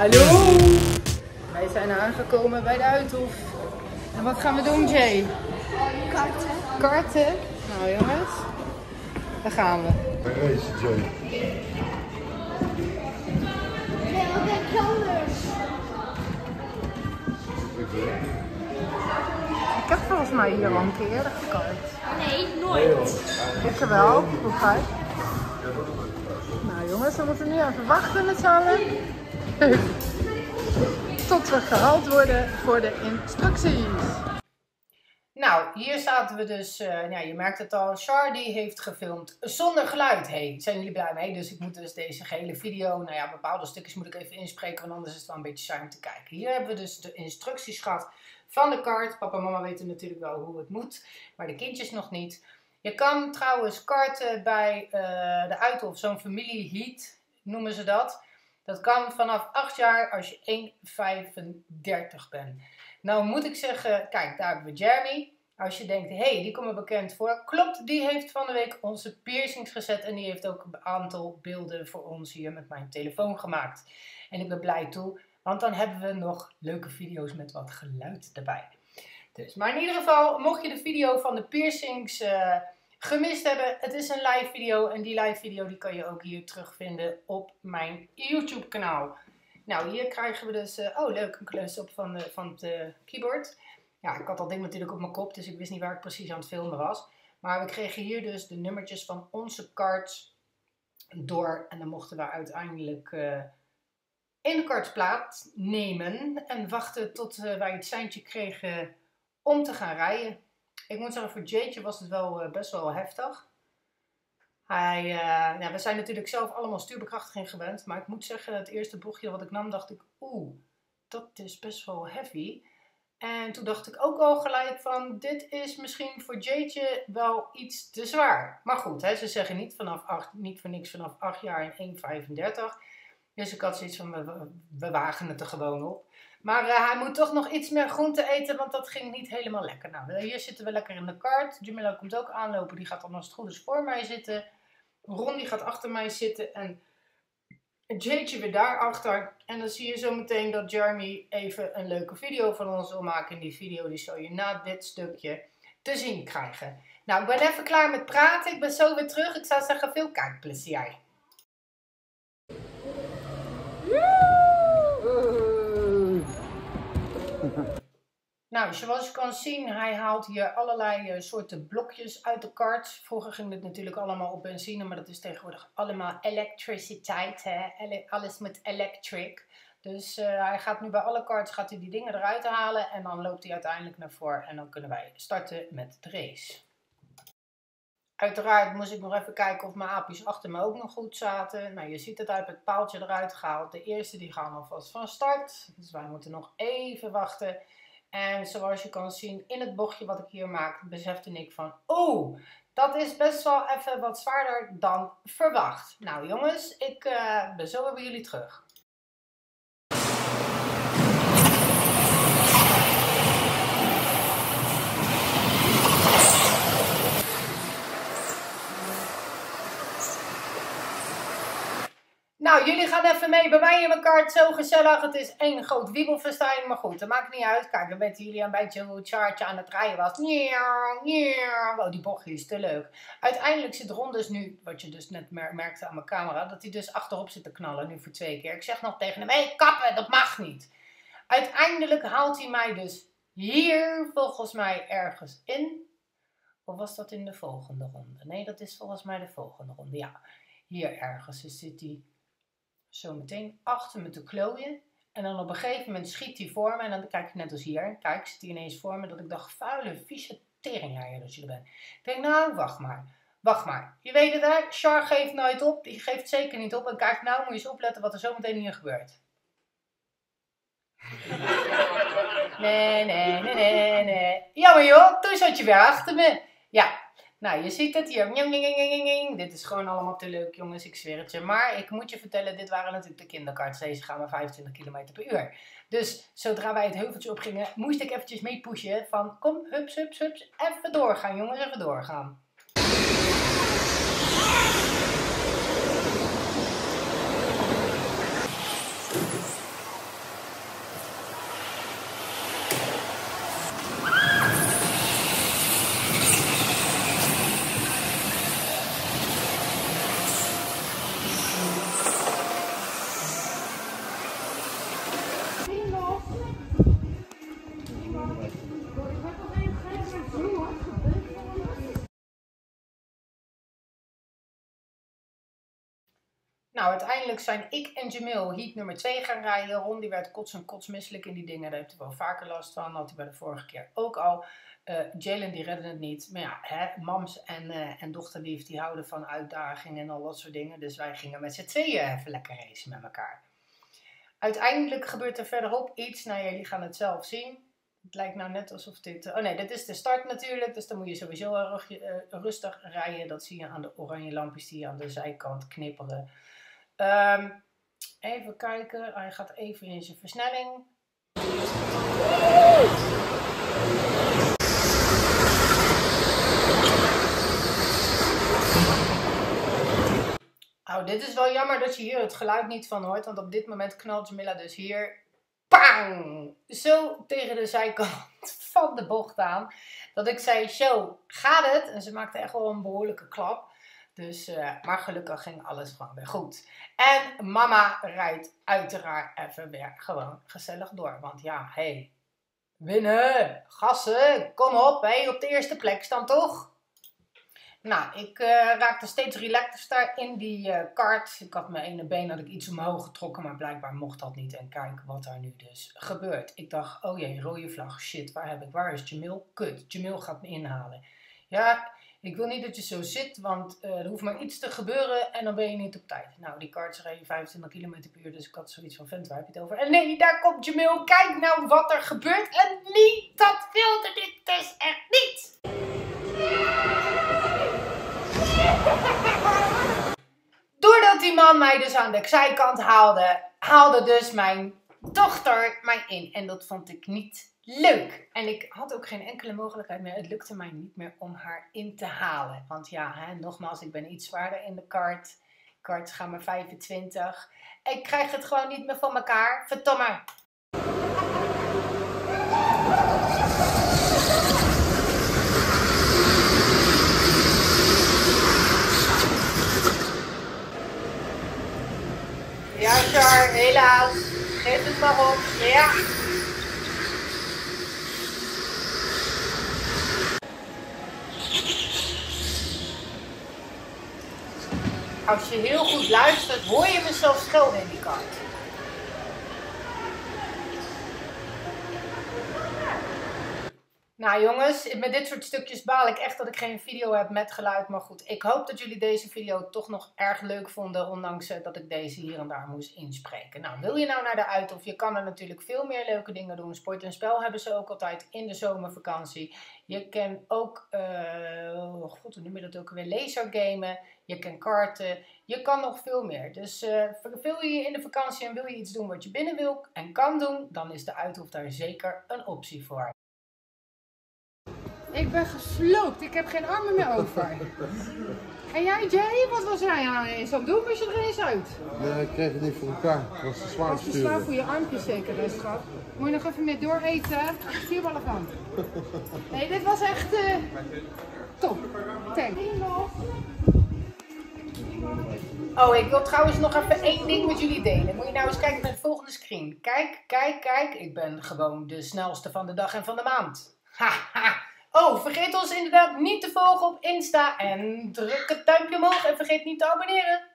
Hallo! Wij zijn aangekomen bij de Uithof. En wat gaan we doen, Jay? Karten. Karten? Nou jongens, daar gaan we. Een race, Jay. Nee, wat denk je anders? Ik heb volgens mij hier al een keer gekart. Nee, nooit. Ik er wel. Hoe ga je? Nou jongens, we moeten nu even wachten met z'n allen. Tot we gehaald worden voor de instructies. Nou, hier zaten we dus, ja, je merkt het al, Char heeft gefilmd zonder geluid. Hey, zijn jullie blij mee? Dus ik moet dus deze gehele video, nou ja, bepaalde stukjes moet ik even inspreken, want anders is het wel een beetje saai om te kijken. Hier hebben we dus de instructies gehad van de kart. Papa en mama weten natuurlijk wel hoe het moet, maar de kindjes nog niet. Je kan trouwens karten bij eh, de Uithof, zo'n familie heat noemen ze dat. Dat kan vanaf 8 jaar als je 1,35 bent. Nou moet ik zeggen, kijk, daar hebben we Jeremy. Als je denkt, hé, hey, die komt me bekend voor. Klopt, die heeft van de week onze piercings gezet. En die heeft ook een aantal beelden voor ons hier met mijn telefoon gemaakt. En ik ben blij toe, want dan hebben we nog leuke video's met wat geluid erbij. Dus, maar in ieder geval, mocht je de video van de piercings eh, gemist hebben, het is een live video. En die live video die kan je ook hier terugvinden op mijn YouTube kanaal. Nou, hier krijgen we dus, eh, oh leuk, een close-up van, van het eh, keyboard. Ja, ik had dat ding natuurlijk op mijn kop, dus ik wist niet waar ik precies aan het filmen was. Maar we kregen hier dus de nummertjes van onze cards door. En dan mochten we uiteindelijk eh, in de nemen en wachten tot eh, wij het seintje kregen om te gaan rijden. Ik moet zeggen, voor Jadeje was het wel eh, best wel heftig. Hij, eh, we zijn natuurlijk zelf allemaal stuurbekrachtiging gewend. Maar ik moet zeggen, het eerste bochtje wat ik nam, dacht ik, oeh, dat is best wel heavy. En toen dacht ik ook al gelijk van, dit is misschien voor Jadeje wel iets te zwaar. Maar goed, hè, ze zeggen niet, vanaf acht, niet voor niks vanaf 8 jaar en 1,35. Dus ik had zoiets van, we, we wagen het er gewoon op. Maar eh, hij moet toch nog iets meer groente eten, want dat ging niet helemaal lekker. Nou, hier zitten we lekker in de kart. Jamila komt ook aanlopen, die gaat dan als het goed is voor mij zitten. Ron die gaat achter mij zitten en Jadeje weer daarachter. En dan zie je zo meteen dat Jeremy even een leuke video van ons wil maken. En die video die zal je na dit stukje te zien krijgen. Nou, ik ben even klaar met praten. Ik ben zo weer terug. Ik zou zeggen, veel kijkplezier. Nou, zoals je kan zien, hij haalt hier allerlei eh, soorten blokjes uit de kart. Vroeger ging het natuurlijk allemaal op benzine, maar dat is tegenwoordig allemaal elektriciteit. Hè? Alles met electric. Dus eh, hij gaat nu bij alle karts gaat hij die dingen eruit halen en dan loopt hij uiteindelijk naar voren en dan kunnen wij starten met de race. Uiteraard moest ik nog even kijken of mijn aapjes achter me ook nog goed zaten. Nou, je ziet het uit het paaltje eruit gehaald. De eerste die gaan alvast van start. Dus wij moeten nog even wachten. En zoals je kan zien in het bochtje wat ik hier maak, besefte ik van, oeh, dat is best wel even wat zwaarder dan verwacht. Nou jongens, ik eh, ben zo weer bij jullie terug. Nou, jullie gaan even mee bij mij in mijn. Zo gezellig. Het is één groot wiebelfestijn. Maar goed, dat maakt niet uit. Kijk, dan weten jullie een beetje hoe het chartje aan het rijden was. Njauw. Oh, die bochtje is te leuk. Uiteindelijk zit Ron dus nu, wat je dus net mer- merkte aan mijn camera, dat hij dus achterop zit te knallen. Nu voor twee keer. Ik zeg nog tegen hem, hé, hey, kappen, dat mag niet. Uiteindelijk haalt hij mij dus hier volgens mij ergens in. Of was dat in de volgende ronde? Nee, dat is volgens mij de volgende ronde. Ja, hier ergens dus zit hij zo meteen achter me te klooien. En dan op een gegeven moment schiet hij voor me. En dan kijk ik net als hier. Kijk, zit hij ineens voor me. Dat ik dacht, vuile, vieze teringjaar dat je er bent. Ik denk, nou, wacht maar. Wacht maar. Je weet het hè, Char geeft nooit op. Die geeft zeker niet op. En kijk, nou moet je eens opletten wat er zo meteen hier gebeurt. Nee, nee, nee, nee, nee. Jammer joh, toen zat je weer achter me. Ja, nou je ziet het hier. Dit is gewoon allemaal te leuk jongens, ik zweer het je. Maar ik moet je vertellen, dit waren natuurlijk de kinderkarts. Deze gaan maar 25 km per uur. Dus zodra wij het heuveltje opgingen, moest ik eventjes mee pushen. Van kom, hups, hups, hups. Even doorgaan jongens, even doorgaan. Uiteindelijk zijn ik en Jamil heat nummer 2 gaan rijden. Ron die werd kots en kotsmisselijk in die dingen. Daar heeft hij wel vaker last van. Had hij bij de vorige keer ook al. Uh, Jalen die redde het niet. Maar ja, hè, mams en, uh, en dochterlief die houden van uitdagingen en al dat soort dingen. Dus wij gingen met z'n tweeën even lekker racen met elkaar. Uiteindelijk gebeurt er verderop iets. Nou, jullie gaan het zelf zien. Het lijkt nou net alsof dit... Oh nee, dit is de start natuurlijk. Dus dan moet je sowieso rustig rijden. Dat zie je aan de oranje lampjes die aan de zijkant knipperen. Um, even kijken. Hij gaat even in zijn versnelling. Oh, dit is wel jammer dat je hier het geluid niet van hoort. Want op dit moment knalt Jamila dus hier. Pang! Zo tegen de zijkant van de bocht aan. Dat ik zei, show, gaat het? En ze maakte echt wel een behoorlijke klap. Dus, uh, maar gelukkig ging alles gewoon weer goed. En mama rijdt uiteraard even weer gewoon gezellig door. Want ja, hey, winnen, gassen, kom op, hé, op de eerste plek staan toch? Nou, ik uh, raakte steeds relaxter in die uh, kart. Ik had mijn ene been had ik iets omhoog getrokken, maar blijkbaar mocht dat niet. En kijk wat daar nu dus gebeurt. Ik dacht, oh jee, rode vlag, shit, waar heb ik, waar is Jamil? Kut, Jamil gaat me inhalen. Ja, ik wil niet dat je zo zit, want uh, er hoeft maar iets te gebeuren en dan ben je niet op tijd. Nou, die karts rijden 25 km per uur, dus ik had zoiets van, vent, waar heb je het over? En nee, daar komt Jamil, kijk nou wat er gebeurt. En niet, dat wilde ik dus echt niet. Doordat die man mij dus aan de zijkant haalde, haalde dus mijn dochter mij in. En dat vond ik niet leuk. En ik had ook geen enkele mogelijkheid meer. Het lukte mij niet meer om haar in te halen. Want ja, hè, nogmaals, ik ben iets zwaarder in de kart. Karts gaan maar 25. Ik krijg het gewoon niet meer van elkaar. Verdomme. Ja, Char, helaas. Geef het maar op. Ja. Als je heel goed luistert, hoor je mezelf schelden in die kant. Nou jongens, met dit soort stukjes baal ik echt dat ik geen video heb met geluid. Maar goed, ik hoop dat jullie deze video toch nog erg leuk vonden. Ondanks eh, dat ik deze hier en daar moest inspreken. Nou, wil je nou naar de uit of je kan er natuurlijk veel meer leuke dingen doen. Sport en spel hebben ze ook altijd in de zomervakantie. Je kan ook, uh, god hoe noem je dat ook weer, lasergamen. Je kan karten. Je kan nog veel meer. Dus uh, verveel je je in de vakantie en wil je iets doen wat je binnen wil en kan doen. Dan is de Uithof daar zeker een optie voor. Ik ben gesloopt. Ik heb geen armen meer over. En jij, Jay, wat was jij aan eens aan doen? Was je er eens uit? Nee, ik kreeg het niet voor elkaar. Het was te zwaar Was te zwaar voor je armpjes zeker, hè, schat? Moet je nog even mee dooreten? Vier ballen van. Nee, dit was echt uh, top. Tank. Oh, ik wil trouwens nog even één ding met jullie delen. Moet je nou eens kijken naar de volgende screen. Kijk, kijk, kijk. Ik ben gewoon de snelste van de dag en van de maand. Haha. Oh, vergeet ons inderdaad niet te volgen op Insta en druk het duimpje omhoog en vergeet niet te abonneren.